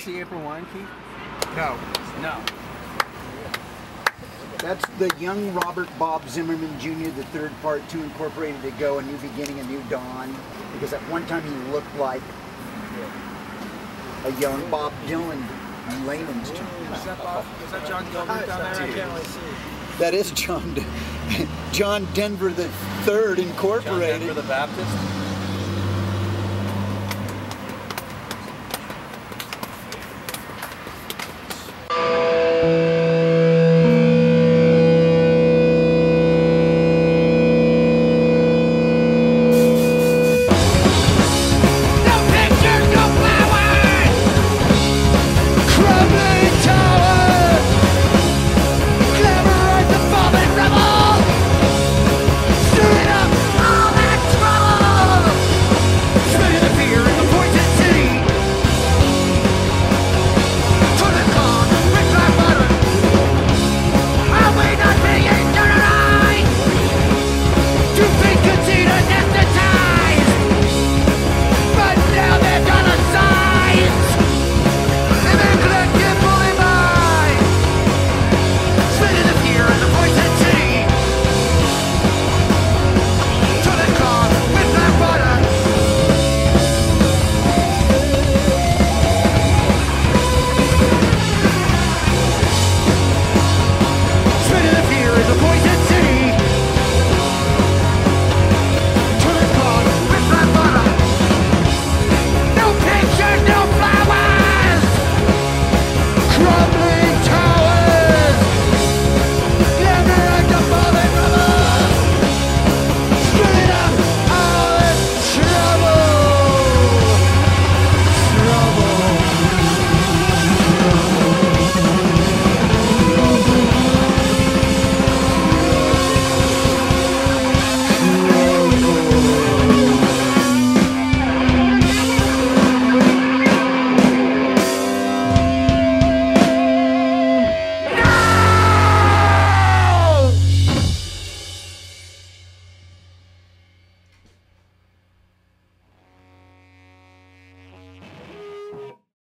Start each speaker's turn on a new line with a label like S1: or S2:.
S1: see April Wine, Keith? No. No. That's the young Robert Bob Zimmerman Jr., the third part, two incorporated to go, a new beginning, a new dawn. Because at one time he looked like a young Bob Dylan in layman's terms.
S2: Is that, Bob, is that John Gilbert down there? I can't really see.
S1: That is John, John Denver the third incorporated.
S3: John Denver the Baptist?